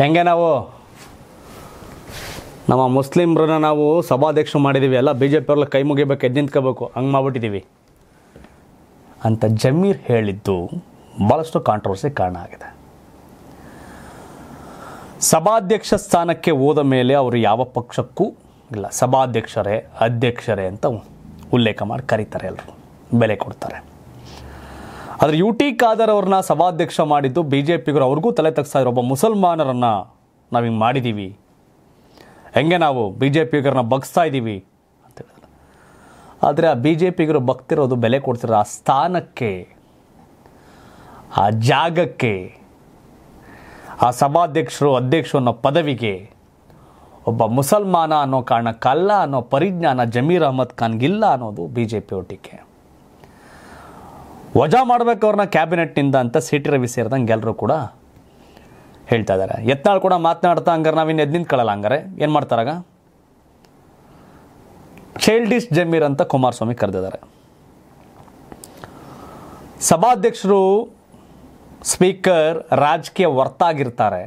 ಹೆಂಗೆ ನಾವು? ನಮ್ಮ ಮುಸ್ಲಿಮ್ರನ್ನ ನಾವು ಸಭಾಧ್ಯಕ್ಷರು ಮಾಡಿದ್ದೀವಿ ಎಲ್ಲ ಬಿ ಜೆ ಪಿಯವ್ರೆಲ್ಲ ಕೈ ಮುಗಿಬೇಕು, ಎದ್ದು ನಿಂತ್ಕೋಬೇಕು. ಹಂಗೆ ಮಾಡ್ಬಿಟ್ಟಿದ್ದೀವಿ ಅಂತ ಜಮೀರ್ ಹೇಳಿದ್ದು ಭಾಳಷ್ಟು ಕಾಂಟ್ರವರ್ಸಿ ಕಾರಣ ಆಗಿದೆ. ಸಭಾಧ್ಯಕ್ಷ ಸ್ಥಾನಕ್ಕೆ ಹೋದ ಮೇಲೆ ಅವರು ಯಾವ ಪಕ್ಷಕ್ಕೂ ಇಲ್ಲ. ಸಭಾಧ್ಯಕ್ಷರೇ, ಅಧ್ಯಕ್ಷರೇ ಅಂತ ಉಲ್ಲೇಖ ಮಾಡಿ ಕರೀತಾರೆ ಎಲ್ಲರೂ ಬೆಲೆ ಕೊಡ್ತಾರೆ. ಆದರೆ ಯು ಟಿ ಖಾದರ್ ಅವ್ರನ್ನ ಸಭಾಧ್ಯಕ್ಷ ಮಾಡಿದ್ದು ಬಿ ಜೆ ಪಿಗರು ಅವ್ರಿಗೂ ತಲೆ ತಗ್ಸ್ತಾ ಇರೋ ಒಬ್ಬ ಮುಸಲ್ಮಾನರನ್ನು ನಾವು ಹಿಂಗೆ ಮಾಡಿದ್ದೀವಿ ಹೆಂಗೆ ನಾವು ಬಿ ಜೆ ಪಿಗರನ್ನ ಬಗ್ಸ್ತಾ ಇದ್ದೀವಿ ಅಂತ ಹೇಳಿದ್ರು. ಆದರೆ ಆ ಬಿ ಜೆ ಪಿಗರು ಬಗ್ತಿರೋದು ಬೆಲೆ ಕೊಡ್ತಿರೋ ಆ ಸ್ಥಾನಕ್ಕೆ, ಆ ಜಾಗಕ್ಕೆ, ಆ ಸಭಾಧ್ಯಕ್ಷರು, ಅಧ್ಯಕ್ಷರು ಅನ್ನೋ ಪದವಿಗೆ ಒಬ್ಬ ಮುಸಲ್ಮಾನ ಅನ್ನೋ ಕಾರಣಕ್ಕಲ್ಲ ಅನ್ನೋ ಪರಿಜ್ಞಾನ ಜಮೀರ್ ಅಹಮದ್ ಖಾನ್ಗಿಲ್ಲ ಅನ್ನೋದು ಬಿ ಜೆ ಪಿ ಒಟ್ಟಿಗೆ. ವಜಾ ಮಾಡಬೇಕು ಅವ್ರನ್ನ ಕ್ಯಾಬಿನೆಟ್ನಿಂದ ಅಂತ ಸಿ ಟಿ ರವಿ ಸೇರಿದಂಗೆ ಎಲ್ಲರೂ ಕೂಡ ಹೇಳ್ತಾ ಇದ್ದಾರೆ. ಎತ್ನಾಳು ಕೂಡ ಮಾತನಾಡ್ತಾ ಹಂಗಾರೆ ನಾವಿನ್ನು ಎದ್ದು ನಿಂತ್ಕೊಳ್ಳಲ್ಲ ಹಂಗಾರೆ. ಏನು ಮಾಡ್ತಾರಾಗ ಚೈಲ್ಡಿಶ್ ಜಮೀರ್ ಅಂತ ಕುಮಾರಸ್ವಾಮಿ ಕರೆದಿದ್ದಾರೆ. ಸಭಾಧ್ಯಕ್ಷರು, ಸ್ಪೀಕರ್ ರಾಜಕೀಯ ಹೊರ್ತಾಗಿರ್ತಾರೆ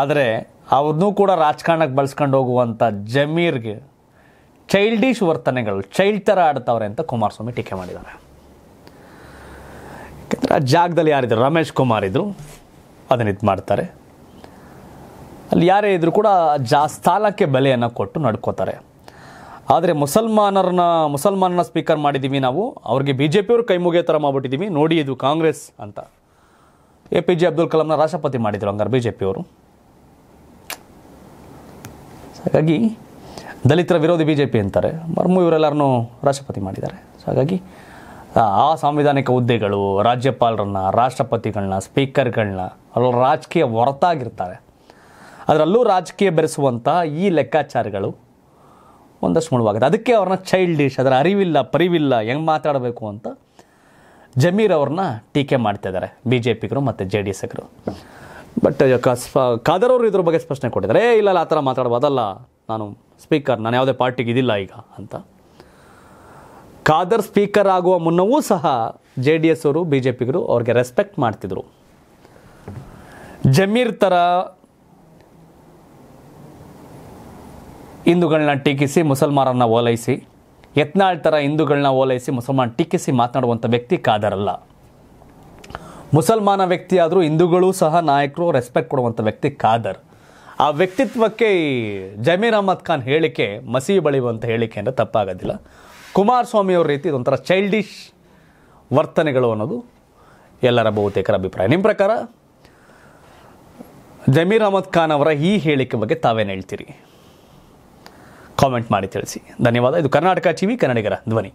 ಆದರೆ ಅವ್ರನ್ನೂ ಕೂಡ ರಾಜಕಾರಣಕ್ಕೆ ಬಳಸ್ಕೊಂಡು ಹೋಗುವಂಥ ಜಮೀರ್ಗೆ ಚೈಲ್ಡಿಶ್ ವರ್ತನೆಗಳು, ಚೈಲ್ಡ್ ಥರ ಆಡ್ತವ್ರೆ ಅಂತ ಕುಮಾರಸ್ವಾಮಿ ಟೀಕೆ ಮಾಡಿದ್ದಾರೆ. ಯಾಕಂದರೆ ಆ ಜಾಗದಲ್ಲಿ ಯಾರಿದ್ರು, ರಮೇಶ್ ಕುಮಾರ್ ಇದ್ದರು ಅದನ್ನು ಇದು ಮಾಡ್ತಾರೆ. ಅಲ್ಲಿ ಯಾರೇ ಇದ್ದರೂ ಕೂಡ ಜಾ, ಸ್ಥಾನಕ್ಕೆ ಬೆಲೆಯನ್ನು ಕೊಟ್ಟು ನಡ್ಕೋತಾರೆ. ಆದರೆ ಮುಸಲ್ಮಾನರನ್ನ ಮುಸಲ್ಮಾನನ ಸ್ಪೀಕರ್ ಮಾಡಿದ್ದೀವಿ ನಾವು, ಅವ್ರಿಗೆ ಬಿ ಜೆ ಪಿಯವರು ಕೈ ಮುಗಿಯೋ ಥರ ಮಾಡ್ಬಿಟ್ಟಿದ್ದೀವಿ ನೋಡಿ ಇದು ಕಾಂಗ್ರೆಸ್ ಅಂತ. ಎ ಪಿ ಜೆ ಅಬ್ದುಲ್ ಕಲಾಂನ ರಾಷ್ಟ್ರಪತಿ ಮಾಡಿದರು ಹಂಗಾರೆ ಬಿ ಜೆ ಪಿಯವರು ಹಾಗಾಗಿ ದಲಿತರ ವಿರೋಧಿ ಬಿ ಜೆ ಪಿ ಅಂತಾರೆ. ಮರ್ಮು ಇವರೆಲ್ಲರನ್ನೂ ರಾಷ್ಟ್ರಪತಿ ಮಾಡಿದ್ದಾರೆ. ಸೊ ಹಾಗಾಗಿ ಆ ಸಾಂವಿಧಾನಿಕ ಹುದ್ದೆಗಳು, ರಾಜ್ಯಪಾಲರನ್ನ, ರಾಷ್ಟ್ರಪತಿಗಳನ್ನ, ಸ್ಪೀಕರ್ಗಳನ್ನ ಅವ್ರ ರಾಜಕೀಯ ಹೊರತಾಗಿರ್ತಾರೆ. ಅದರಲ್ಲೂ ರಾಜಕೀಯ ಬೆರೆಸುವಂಥ ಈ ಲೆಕ್ಕಾಚಾರಗಳು ಒಂದಷ್ಟು ಮುಳುವಾಗುತ್ತೆ. ಅದಕ್ಕೆ ಅವ್ರನ್ನ ಚೈಲ್ಡಿಶ್ ಅದರ ಅರಿವಿಲ್ಲ, ಪರಿವಿಲ್ಲ, ಹೆಂಗೆ ಮಾತಾಡಬೇಕು ಅಂತ ಜಮೀರ್ ಅವ್ರನ್ನ ಟೀಕೆ ಮಾಡ್ತಾ ಇದ್ದಾರೆ ಬಿ ಜೆ ಪಿಗರು ಮತ್ತು ಜೆ ಡಿ ಎಸ್ಗರು ಬಟ್ ಖಾದರ್ ಅವರು ಇದ್ರ ಬಗ್ಗೆ ಸ್ಪಷ್ಟನೆ ಕೊಟ್ಟಿದ್ದಾರೆ. ಏ, ಇಲ್ಲ ಆ ಥರ ಮಾತಾಡ್ಬೋದಲ್ಲ ನಾನು ಸ್ಪೀಕರ್ ನಾನು ಯಾವುದೇ ಪಾರ್ಟಿಗೆ ಇದಿಲ್ಲ ಈಗ ಅಂತ. ಖಾದರ್ ಸ್ಪೀಕರ್ ಆಗುವ ಮುನ್ನವೂ ಸಹ ಜೆ ಡಿ ಎಸ್ ಅವರು ಬಿ ಜೆ ಪಿಗರು ಅವ್ರಿಗೆ ರೆಸ್ಪೆಕ್ಟ್ ಮಾಡ್ತಿದ್ರು. ಜಮೀರ್ ಥರ ಹಿಂದೂಗಳನ್ನ ಟೀಕಿಸಿ ಮುಸಲ್ಮಾನರನ್ನ ಓಲೈಸಿ, ಯತ್ನಾಳ್ ಥರ ಹಿಂದೂಗಳನ್ನ ಓಲೈಸಿ ಮುಸಲ್ಮಾನ ಟೀಕಿಸಿ ಮಾತನಾಡುವಂಥ ವ್ಯಕ್ತಿ ಖಾದರಲ್ಲ ಮುಸಲ್ಮಾನ ವ್ಯಕ್ತಿ ಆದರೂ ಹಿಂದೂಗಳು ಸಹ ನಾಯಕರು ರೆಸ್ಪೆಕ್ಟ್ ಕೊಡುವಂಥ ವ್ಯಕ್ತಿ ಖಾದರ್. ಆ ವ್ಯಕ್ತಿತ್ವಕ್ಕೆ ಜಮೀರ್ ಅಹಮದ್ ಖಾನ್ ಹೇಳಿಕೆ, ಮಸಿ ಬಳಿಯುವಂಥ ಹೇಳಿಕೆ ಅಂದರೆ ತಪ್ಪಾಗೋದಿಲ್ಲ. ಕುಮಾರಸ್ವಾಮಿ ಅವ್ರ ರೀತಿ ಇದೊಂಥರ ಚೈಲ್ಡಿಶ್ ವರ್ತನೆಗಳು ಅನ್ನೋದು ಎಲ್ಲರ ಬಹುತೇಕರ ಅಭಿಪ್ರಾಯ. ನಿಮ್ಮ ಪ್ರಕಾರ? ಜಮೀರ್ ಅಹಮದ್ ಖಾನ್ ಅವರ ಈ ಹೇಳಿಕೆ ಬಗ್ಗೆ ತಾವೇನು ಹೇಳ್ತೀರಿ? ಕಾಮೆಂಟ್ ಮಾಡಿ ತಿಳಿಸಿ. ಧನ್ಯವಾದ. ಇದು ಕರ್ನಾಟಕ ಟಿವಿ, ಕನ್ನಡಿಗರ ಧ್ವನಿ.